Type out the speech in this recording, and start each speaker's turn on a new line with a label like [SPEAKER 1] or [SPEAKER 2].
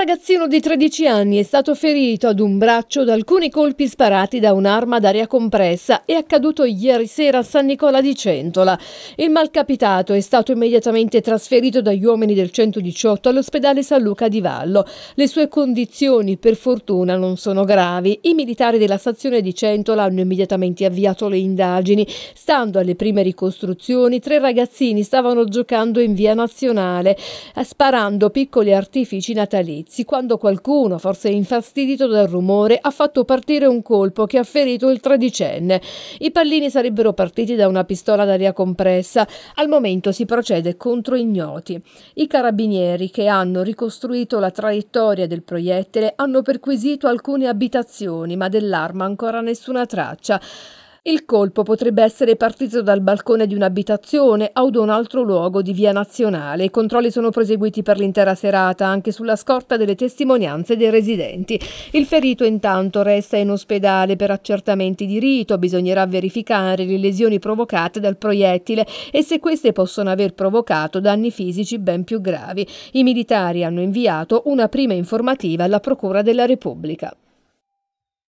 [SPEAKER 1] ragazzino di 13 anni è stato ferito ad un braccio da alcuni colpi sparati da un'arma d'aria compressa. È accaduto ieri sera a San Nicola di Centola. Il malcapitato è stato immediatamente trasferito dagli uomini del 118 all'ospedale San Luca di Vallo. Le sue condizioni, per fortuna, non sono gravi. I militari della stazione di Centola hanno immediatamente avviato le indagini. Stando alle prime ricostruzioni, tre ragazzini stavano giocando in via nazionale, sparando piccoli artifici natalizi servizi quando qualcuno, forse infastidito dal rumore, ha fatto partire un colpo che ha ferito il tredicenne. I pallini sarebbero partiti da una pistola d'aria compressa. Al momento si procede contro ignoti. I carabinieri che hanno ricostruito la traiettoria del proiettile hanno perquisito alcune abitazioni, ma dell'arma ancora nessuna traccia. Il colpo potrebbe essere partito dal balcone di un'abitazione o da un altro luogo di via nazionale. I controlli sono proseguiti per l'intera serata, anche sulla scorta delle testimonianze dei residenti. Il ferito intanto resta in ospedale per accertamenti di rito. Bisognerà verificare le lesioni provocate dal proiettile e se queste possono aver provocato danni fisici ben più gravi. I militari hanno inviato una prima informativa alla Procura della Repubblica.